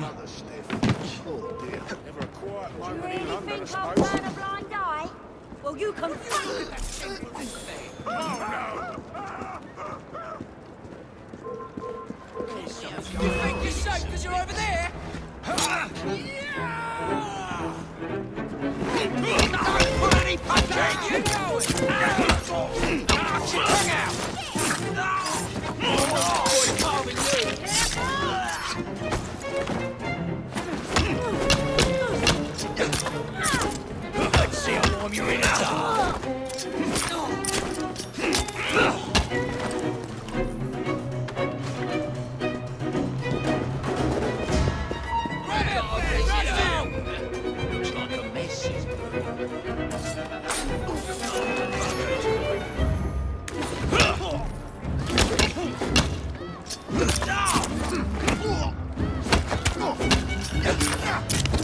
Mother Steph. Oh dear. Never a quiet You moment really in London, I think I'll suppose. turn a blind eye? Well, you can look at that shameful thing. Oh, no! You think you're safe to Let's see how warm your ears are. Looks like a